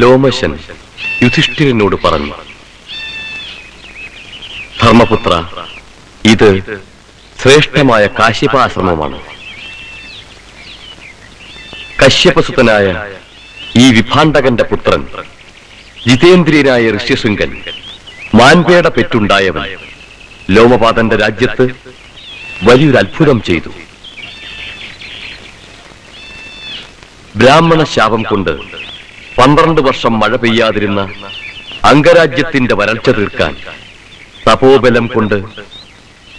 ലോമശൻ യുധിഷ്ഠിരനോട് പറഞ്ഞു ധർമ്മപുത്ര ഇത് ശ്രേഷ്ഠമായ കാശ്യപാശ്രമമാണ്. കശ്യപസുതനായ ഈ വിഭാണ്ടകന്റെ പുത്രൻ ജിതേന്ദ്രിയനായ ഋഷ്യശൃംഗൻ മാൻപേട പെറ്റുണ്ടായവൻ ലോമപാതന്റെ രാജ്യത്ത് വലിയൊരു അത്ഭുതം ചെയ്തു. ബ്രാഹ്മണ ശാപം കൊണ്ട് പന്ത്രണ്ട് വർഷം മഴ പെയ്യാതിരുന്ന അംഗരാജ്യത്തിന്റെ വരൾച്ച തീർക്കാൻ തപോബലം കൊണ്ട്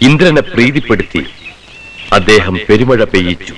ഇന്ദ്രനെ പ്രീതിപ്പെടുത്തി അദ്ദേഹം പെരുമഴ പെയ്യിച്ചു.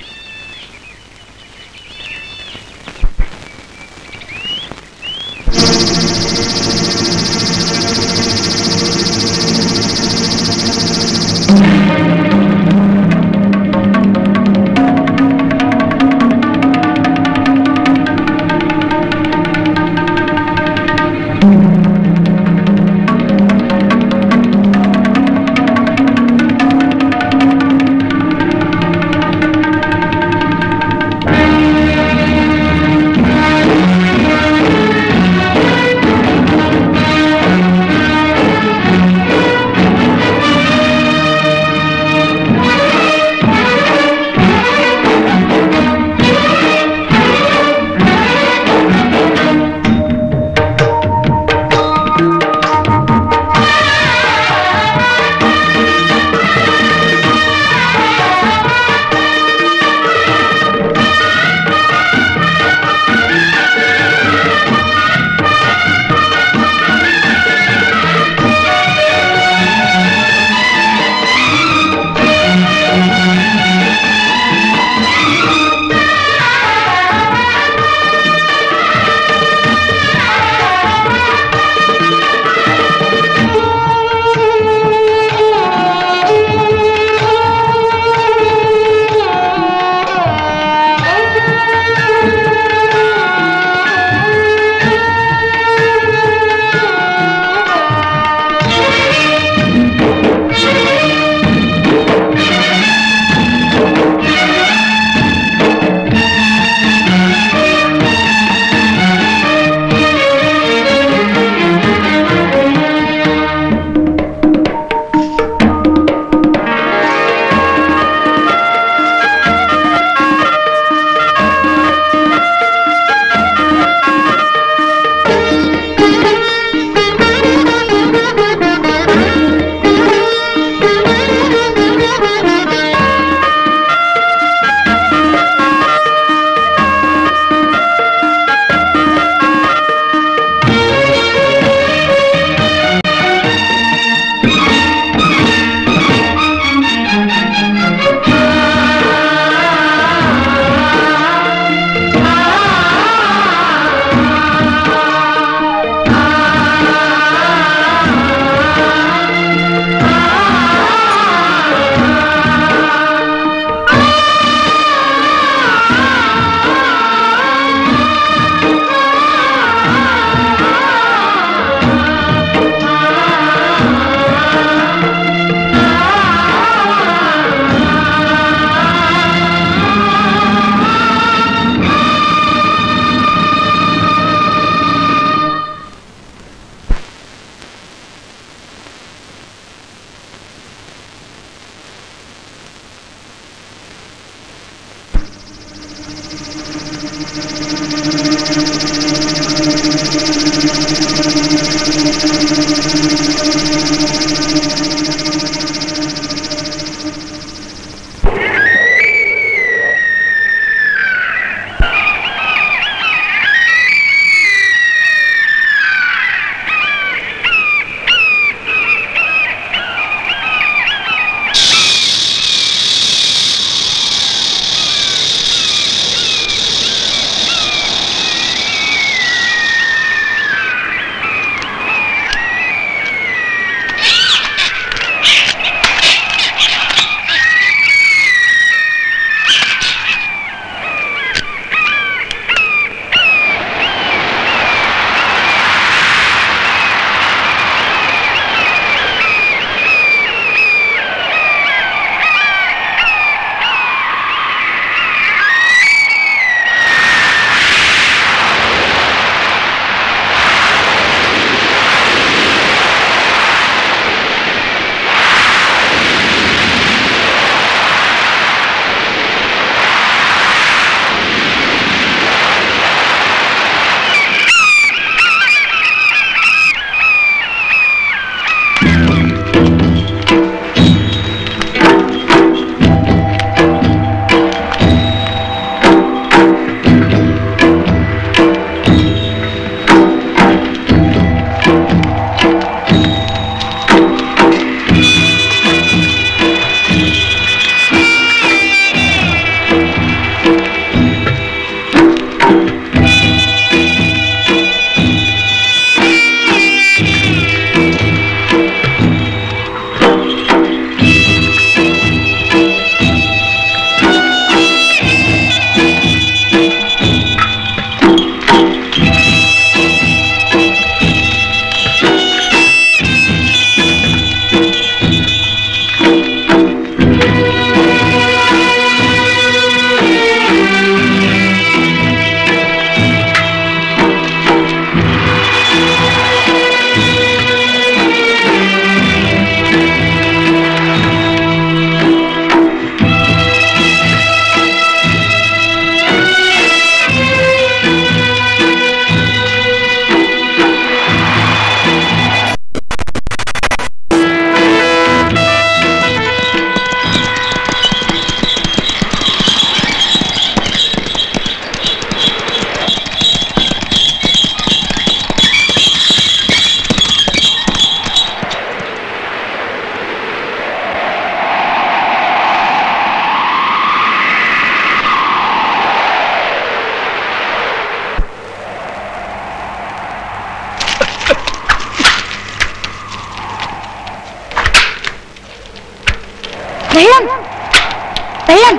വെള്ളം.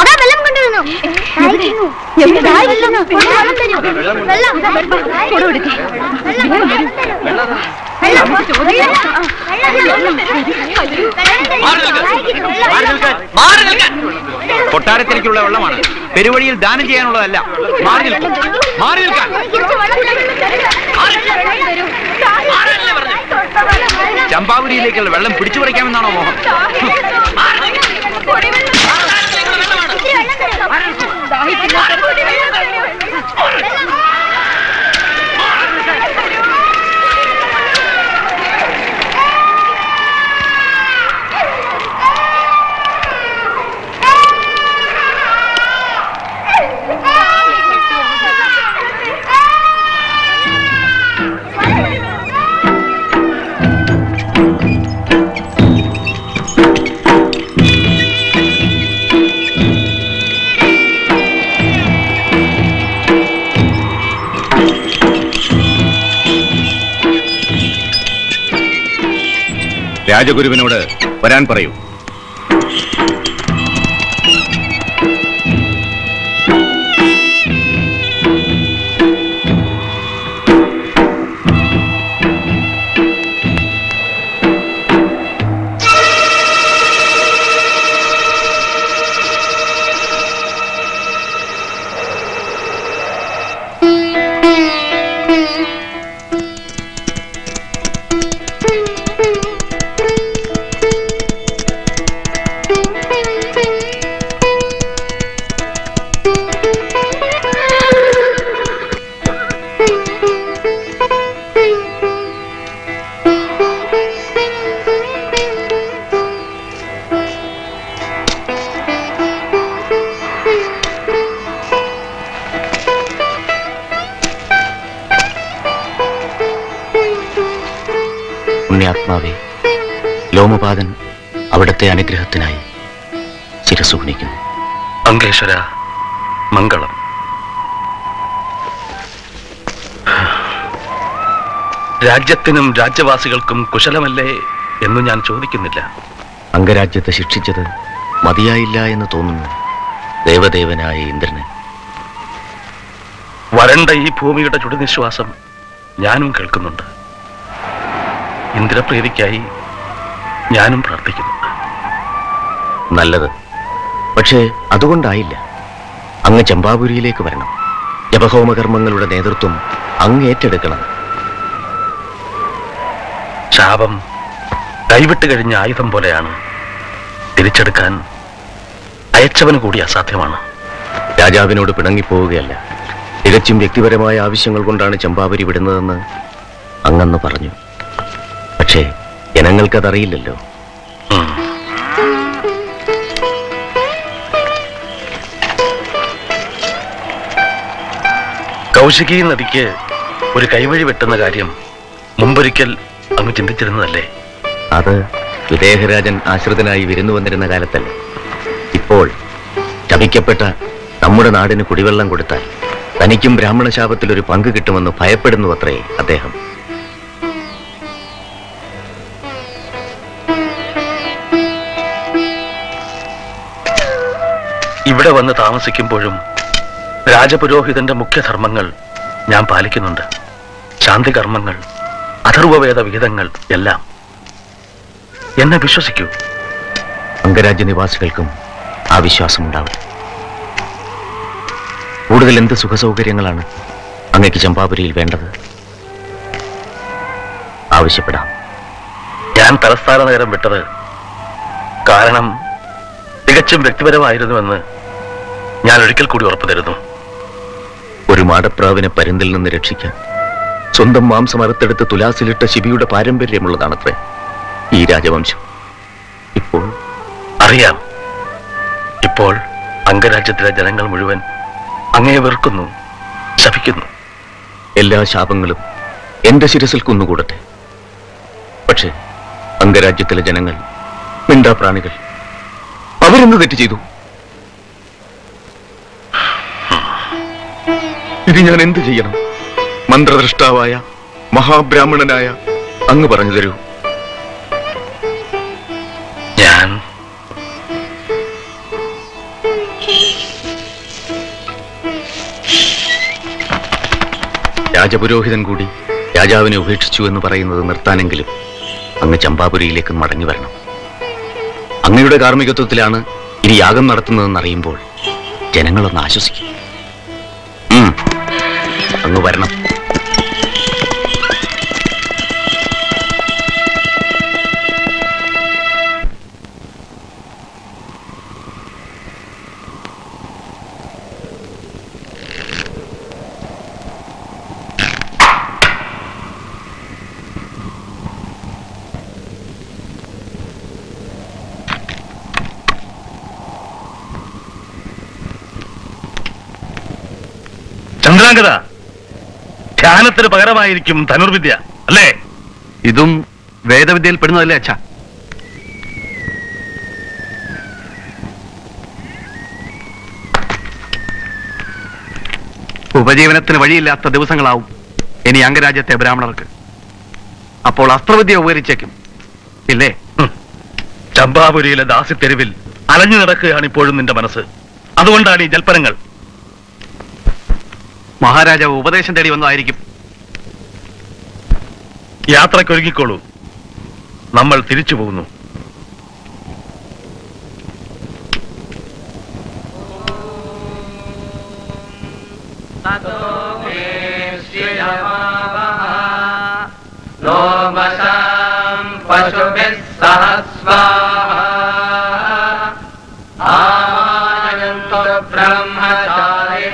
അതാ വെള്ളം കൊണ്ടുവരുന്നു. കൊട്ടാരത്തിലേക്കുള്ള വെള്ളമാണ്. പെരുവഴിയിൽ ദാനം ചെയ്യാനുള്ളതല്ല. മാറി നിൽക്കും. മാറി നിൽക്കാൻ ചമ്പാവരിയിലേക്കുള്ള വെള്ളം പിടിച്ചു പറിക്കാമെന്നാണോ മോഹം? രാജഗുരുവിനോട് വരാൻ പറയൂ. ശിരസു കുനിക്കുന്നു അങ്കേശ്വര മംഗളം. രാജ്യത്തിനും രാജ്യവാസികൾക്കും കുശലമല്ലേ എന്ന് ഞാൻ ചോദിക്കുന്നില്ല. അംഗരാജ്യത്തെ ശിക്ഷിച്ചത് മതിയായില്ല എന്ന് തോന്നുന്നു ദേവദേവനായ ഇന്ദ്രന്. വരണ്ട ഈ ഭൂമിയുടെ ചുടുനിശ്വാസം ഞാനും കേൾക്കുന്നുണ്ട്. ഇന്ദ്രപ്രീതിക്കായി ഞാനും പ്രാർത്ഥിക്കുന്നു. നല്ലത്. പക്ഷേ അതുകൊണ്ടായില്ല. അങ്ങ് ചമ്പാപുരിയിലേക്ക് വരണം. ജപഹോമകർമ്മങ്ങളുടെ നേതൃത്വം അങ്ങ് ഏറ്റെടുക്കണം. ശാപം കൈവിട്ട് കഴിഞ്ഞ ആയുധം പോലെയാണ്. തിരിച്ചെടുക്കാൻ അയച്ചവന് കൂടി അസാധ്യമാണ്. രാജാവിനോട് പിണങ്ങിപ്പോവുകയല്ല. തികച്ചും വ്യക്തിപരമായ ആവശ്യങ്ങൾ കൊണ്ടാണ് ചമ്പാവരി വിടുന്നതെന്ന് അങ്ങന്ന് പറഞ്ഞു. പക്ഷേ ജനങ്ങൾക്കതറിയില്ലല്ലോ. കൗശികി നദിക്ക് ഒരു കൈവഴി വെട്ടുന്ന കാര്യം മുമ്പൊരിക്കൽ അങ്ങ് ചിന്തിച്ചിരുന്നതല്ലേ? അത് വിദേഹരാജൻ ആശ്രിതനായി വിരുന്നു വന്നിരുന്ന കാലത്തല്ലേ. ഇപ്പോൾ ശപിക്കപ്പെട്ട നമ്മുടെ നാടിന് കുടിവെള്ളം കൊടുത്താൽ തനിക്കും ബ്രാഹ്മണ ശാപത്തിൽ ഒരു പങ്ക് കിട്ടുമെന്ന് ഭയപ്പെടുന്നു അത്രേ അദ്ദേഹം. ഇവിടെ വന്ന് താമസിക്കുമ്പോഴും രാജപുരോഹിതന്റെ മുഖ്യധർമ്മങ്ങൾ ഞാൻ പാലിക്കുന്നുണ്ട്. ശാന്തി കർമ്മങ്ങൾ അഥർവവേദ വിഹിതങ്ങൾ എല്ലാം. എന്നെ വിശ്വസിക്കൂ. അംഗരാജ്യ നിവാസികൾക്കും ആ വിശ്വാസമുണ്ടാവും കൂടുതൽ എന്ത് സുഖസൗകര്യങ്ങളാണ് അങ്ങക്ക് ചമ്പാപുരിയിൽ വേണ്ടത്? ആവശ്യപ്പെടാം. ഞാൻ തലസ്ഥാന നഗരം വിട്ടത് കാരണം തികച്ചും വ്യക്തിപരമായിരുന്നുവെന്ന് ഞാൻ ഒരിക്കൽ കൂടി ഉറപ്പു തരുന്നു മാടപ്രാവിനെ പരുന്തിൽ നിന്ന് രക്ഷിക്കാൻ. സ്വന്തം മാംസം അറുത്തെടുത്ത് തുലാസിലിട്ട ശിബിയുടെ പാരമ്പര്യമുള്ളതാണത്രേ ഈ രാജവംശം. ഇപ്പോൾ അറിയാം. ഇപ്പോൾ അംഗരാജ്യത്തിലെ ജനങ്ങൾ മുഴുവൻ അങ്ങയെ വെറുക്കുന്നു ശപിക്കുന്നു. എല്ലാ ശാപങ്ങളും എന്റെ ശിരസിൽ കുന്നുകൂടട്ടെ. പക്ഷേ അംഗരാജ്യത്തിലെ ജനങ്ങൾ മിണ്ടാപ്രാണികൾ അവരെന്ത് തെറ്റ് ചെയ്തു? ഇനി ഞാൻ എന്ത് ചെയ്യണം? മന്ത്രദ്രഷ്ടാവായ മഹാബ്രാഹ്മണനായ അങ്ങ് പറഞ്ഞു തരൂ. ഞാൻ രാജപുരോഹിതൻ കൂടി രാജാവിനെ ഉപേക്ഷിച്ചു എന്ന് പറയുന്നത് നിർത്താനെങ്കിലും അങ്ങ് ചമ്പാപുരിയിലേക്ക് മടങ്ങി വരണം. അങ്ങയുടെ കാർമ്മികത്വത്തിലാണ് ഇനി യാഗം നടത്തുന്നതെന്നറിയുമ്പോൾ ജനങ്ങളൊന്ന് ആശ്വസിക്കും. അങ്ങ് വരണം. ചന്ദ്രാംഗത ധ്യാനത്തിന് പകരമായിരിക്കും ധനുർവിദ്യ അല്ലേ? ഇതും വേദവിദ്യയിൽ പെടുന്നതല്ലേ അച്ഛ? ഉപജീവനത്തിന് വഴിയില്ലാത്ത ദിവസങ്ങളാവും ഇനി അംഗരാജ്യത്തെ ബ്രാഹ്മണർക്ക്. അപ്പോൾ അസ്ത്രവിദ്യ ഉപകരിച്ചേക്കും ഇല്ലേ. ചമ്പാപുരിയിലെ ദാസിത്തെരുവിൽ അലഞ്ഞു നടക്കുകയാണ് ഇപ്പോഴും നിന്റെ മനസ്സ്. അതുകൊണ്ടാണ് ഈ ജൽപ്പനങ്ങൾ. മഹാരാജാവ് ഉപദേശം തേടി വന്നതായിരിക്കും യാത്രക്കൊരുങ്ങിക്കോളൂ നമ്മൾ തിരിച്ചു പോകുന്നു लोमसाम् पशुभिः सह स्वाहा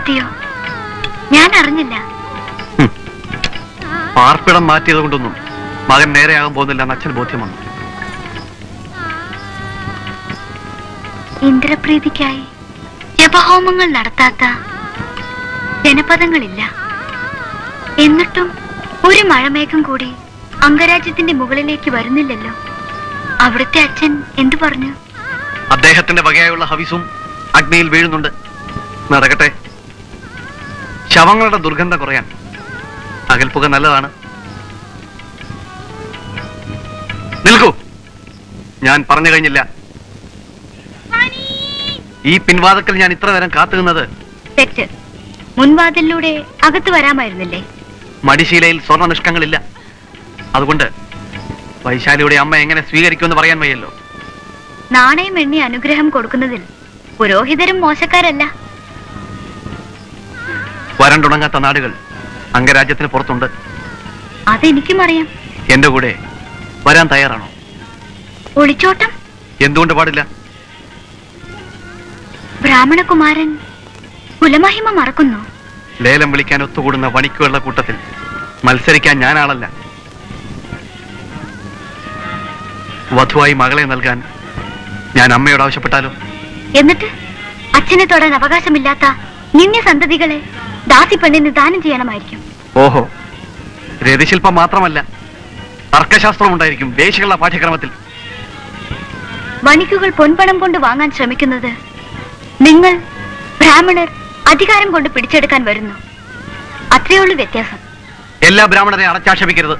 തിരിച്ചെത്തിയോ ഞാൻ അറിഞ്ഞില്ല പാർപ്പിടം മാറ്റിയത് കൊണ്ടൊന്നും മകൻ നേരെയാകാൻ പോകുന്നില്ല എന്ന് അച്ഛൻ ബോധ്യം വന്നു ഇന്ദ്രപ്രീതിക്കായി ജപഹോമങ്ങൾ നടത്താത്ത ജനപദങ്ങളില്ല. എന്നിട്ടും ഒരു മഴമേഘം കൂടി അംഗരാജ്യത്തിന്റെ മുകളിലേക്ക് വരുന്നില്ലല്ലോ. അവിടുത്തെ അച്ഛൻ എന്തു പറഞ്ഞു? അദ്ദേഹത്തിന്റെ വകയായുള്ള ഹവിസും അഗ്നിയിൽ വീഴുന്നുണ്ട്. നടക്കട്ടെ. ശവങ്ങളുടെ ദുർഗന്ധം കുറയാൻ. അകൽപ്പുക നല്ലതാണ്. നിൽക്കൂ. ഞാൻ പറഞ്ഞു കഴിഞ്ഞില്ല. ഈ പിൻവാതക്കൽ ഞാൻ ഇത്ര നേരം കാത്തുനിന്നത് തെറ്റ്. മുൻവാതിലൂടെ അകത്ത് വരാമായിരുന്നില്ലേ? മടിശീലയിൽ സ്വർണ നിഷ്കങ്ങളില്ല അതുകൊണ്ട് വൈശാലിയുടെ അമ്മ എങ്ങനെ സ്വീകരിക്കുമെന്ന് പറയാൻ വയ്യല്ലോ. നാണയം എണ്ണി അനുഗ്രഹം കൊടുക്കുന്നതിൽ പുരോഹിതരും മോശക്കാരല്ല. വരണ്ടുണങ്ങാത്ത നാടുകൾ അംഗരാജ്യത്തിന് പുറത്തുണ്ട്. അതെനിക്കും അറിയാം എന്റെ കൂടെ വരാൻ തയ്യാറാണോ? ഒളിച്ചോട്ടം? എന്തുകൊണ്ട് പാടില്ല? ബ്രാഹ്മണകുമാരൻ കുലമഹിമ മറക്കുന്നു. ലേലം വിളിക്കാൻ ഒത്തുകൂടുന്ന വണിക്കുള്ള കൂട്ടത്തിൽ മത്സരിക്കാൻ ഞാനാളല്ല. വധുവായി മകളെ നൽകാൻ ഞാൻ അമ്മയോട് ആവശ്യപ്പെട്ടാലോ? എന്നിട്ട് അച്ഛനെ തൊടാൻ അവകാശമില്ലാത്ത നിന്യ സന്തതികളെ ദാസി പെണ്ണിന് ദാനം ചെയ്യണമായിരിക്കും. ഓഹോ. രതിശില്പം മാത്രമല്ല തർക്കശാസ്ത്രം ഉണ്ടായിരിക്കും വേശികളുടെ പാഠ്യക്രമത്തിൽ. വണിക്കുകൾ പൊൻപണം കൊണ്ട് വാങ്ങാൻ ശ്രമിക്കുന്നത് നിങ്ങൾ ബ്രാഹ്മണർ അധികാരം കൊണ്ട് പിടിച്ചെടുക്കാൻ വരുന്നു. അത്രയുള്ളൂ വ്യത്യാസം. എല്ലാ ബ്രാഹ്മണരെ അടച്ചാക്ഷേപിക്കരുത്.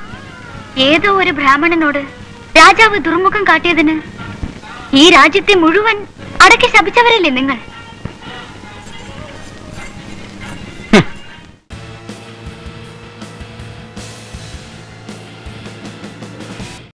ഏതോ ഒരു ബ്രാഹ്മണനോട് രാജാവ് ദുർമുഖം കാട്ടിയതിന് ഈ രാജ്യത്തെ മുഴുവൻ അടക്കി ശപിച്ചവരല്ലേ നിങ്ങൾ?